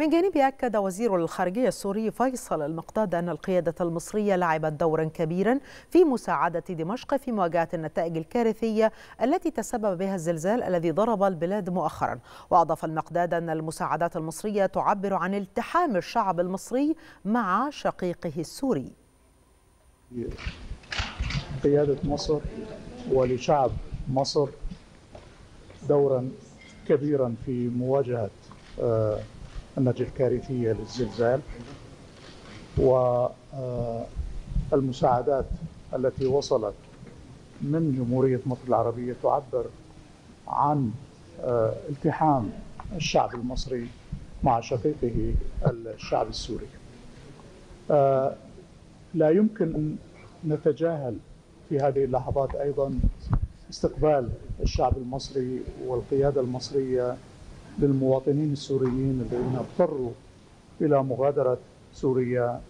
من جانبه أكد وزير الخارجية السوري فيصل المقداد أن القيادة المصرية لعبت دورا كبيرا في مساعدة دمشق في مواجهة النتائج الكارثية التي تسبب بها الزلزال الذي ضرب البلاد مؤخرا. وأضاف المقداد أن المساعدات المصرية تعبر عن التحام الشعب المصري مع شقيقه السوري. قيادة مصر ولشعب مصر دورا كبيرا في مواجهة النتيجة الكارثية للزلزال والمساعدات التي وصلت من جمهورية مصر العربية تعبر عن التحام الشعب المصري مع شقيقه الشعب السوري. لا يمكن أن نتجاهل في هذه اللحظات أيضا استقبال الشعب المصري والقيادة المصرية للمواطنين السوريين الذين اضطروا إلى مغادرة سوريا.